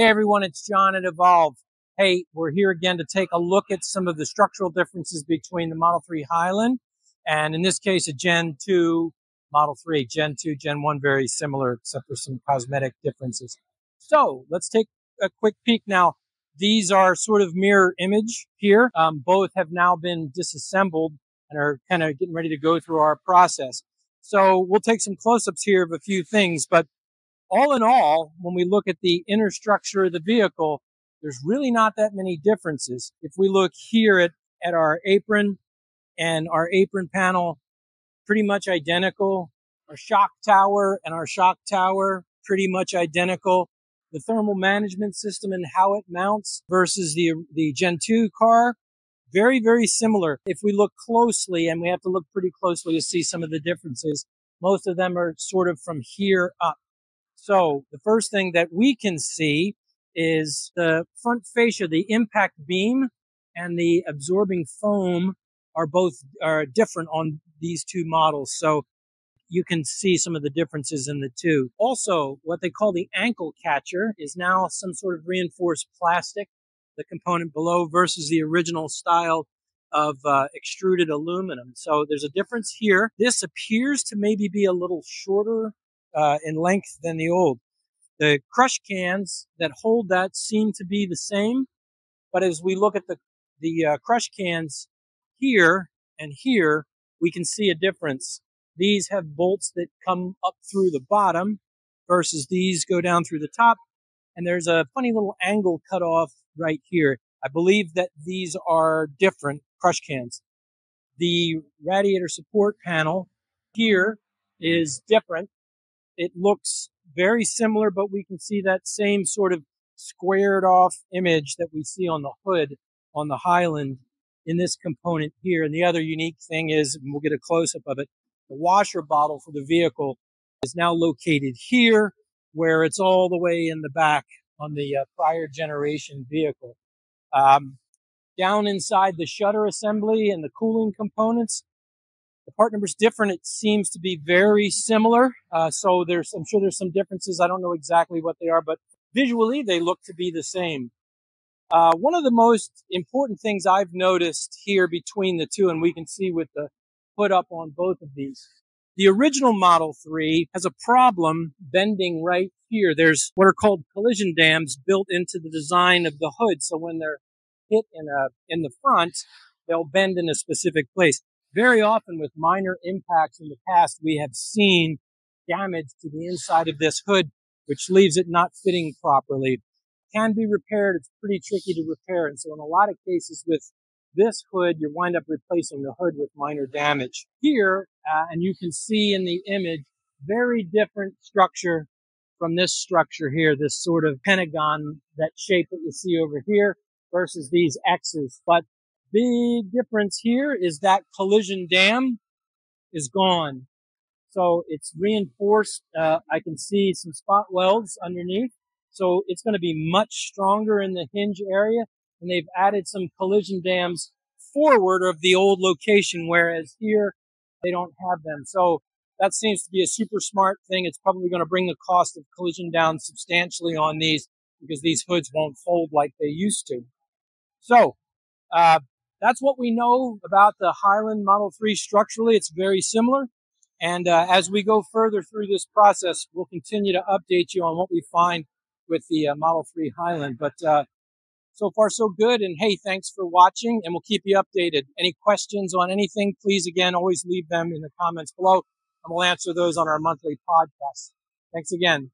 Hey everyone, it's John at Evolve. Hey, we're here again to take a look at some of the structural differences between the Model 3 Highland and in this case a Gen 2 Model 3. Gen 2, Gen 1 very similar except for some cosmetic differences. So let's take a quick peek now. These are sort of mirror image here. Um, both have now been disassembled and are kind of getting ready to go through our process. So we'll take some close-ups here of a few things, but all in all, when we look at the inner structure of the vehicle, there's really not that many differences. If we look here at, at our apron and our apron panel, pretty much identical. Our shock tower and our shock tower, pretty much identical. The thermal management system and how it mounts versus the, the Gen 2 car, very, very similar. If we look closely, and we have to look pretty closely to see some of the differences, most of them are sort of from here up. So the first thing that we can see is the front fascia, the impact beam and the absorbing foam are both are different on these two models. So you can see some of the differences in the two. Also, what they call the ankle catcher is now some sort of reinforced plastic, the component below versus the original style of uh, extruded aluminum. So there's a difference here. This appears to maybe be a little shorter uh, in length than the old. The crush cans that hold that seem to be the same, but as we look at the the uh, crush cans here and here, we can see a difference. These have bolts that come up through the bottom versus these go down through the top. And there's a funny little angle cut off right here. I believe that these are different crush cans. The radiator support panel here is different it looks very similar, but we can see that same sort of squared off image that we see on the hood on the Highland in this component here. And the other unique thing is, and we'll get a close up of it, the washer bottle for the vehicle is now located here where it's all the way in the back on the uh, prior generation vehicle. Um, down inside the shutter assembly and the cooling components, the part number is different. It seems to be very similar. Uh, so there's, I'm sure there's some differences. I don't know exactly what they are, but visually they look to be the same. Uh, one of the most important things I've noticed here between the two, and we can see with the hood up on both of these, the original Model 3 has a problem bending right here. There's what are called collision dams built into the design of the hood. So when they're hit in a, in the front, they'll bend in a specific place very often with minor impacts in the past, we have seen damage to the inside of this hood, which leaves it not fitting properly. Can be repaired. It's pretty tricky to repair. And so in a lot of cases with this hood, you wind up replacing the hood with minor damage. Here, uh, and you can see in the image, very different structure from this structure here, this sort of pentagon, that shape that you see over here versus these X's. But Big difference here is that collision dam is gone. So it's reinforced. Uh, I can see some spot welds underneath. So it's going to be much stronger in the hinge area. And they've added some collision dams forward of the old location, whereas here they don't have them. So that seems to be a super smart thing. It's probably going to bring the cost of collision down substantially on these because these hoods won't fold like they used to. So, uh, that's what we know about the Highland Model 3 structurally. It's very similar. And uh, as we go further through this process, we'll continue to update you on what we find with the uh, Model 3 Highland. But uh, so far, so good. And hey, thanks for watching, and we'll keep you updated. Any questions on anything, please, again, always leave them in the comments below, and we'll answer those on our monthly podcast. Thanks again.